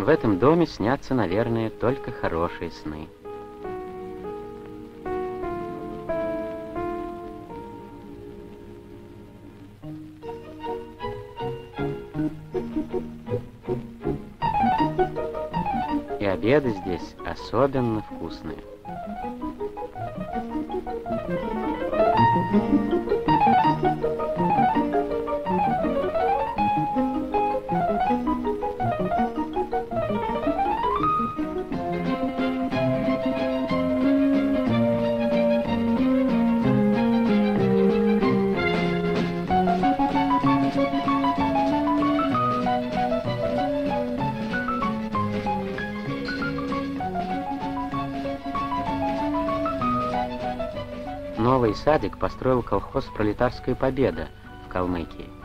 В этом доме снятся, наверное, только хорошие сны. И обеды здесь особенно вкусные. Новый садик построил колхоз «Пролетарская победа» в Калмыкии.